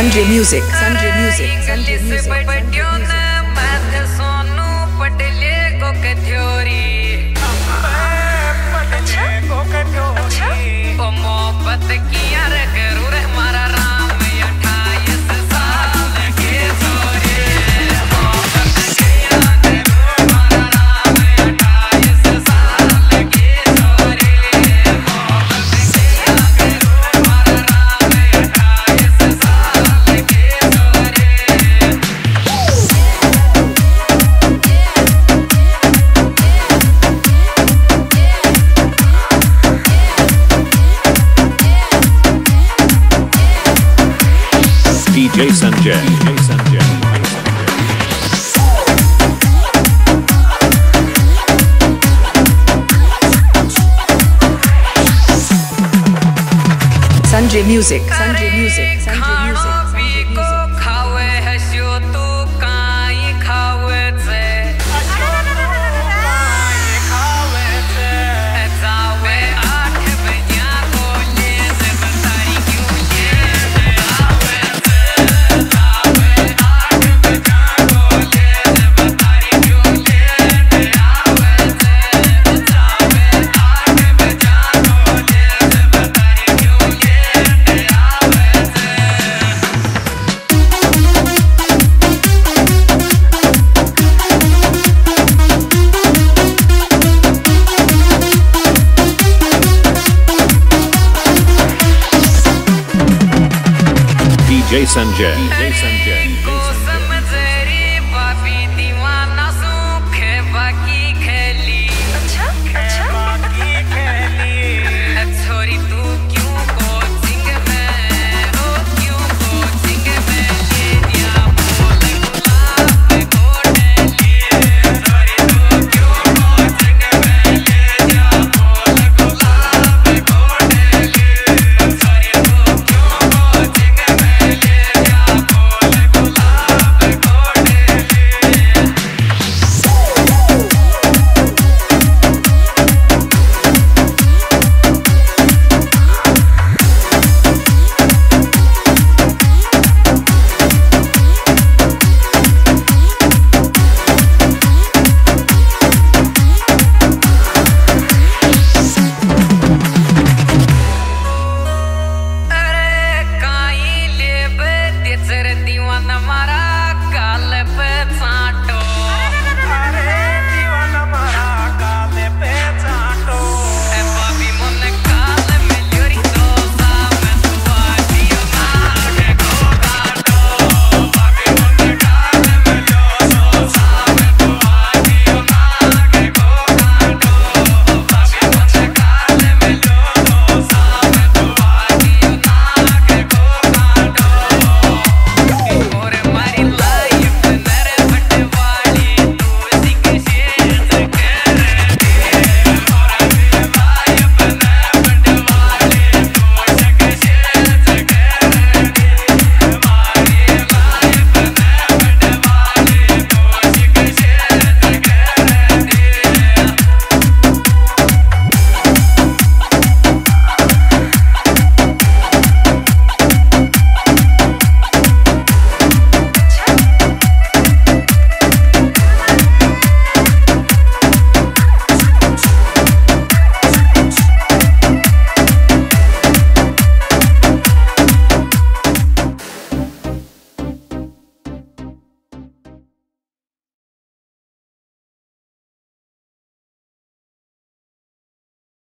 Sanjay music Sanjay music Sanjay music DJ Sanjay. DJ Sanjay. Sanjay Music. Sanjay Music. Sanjay Music. Jason J. DJ Sanjay.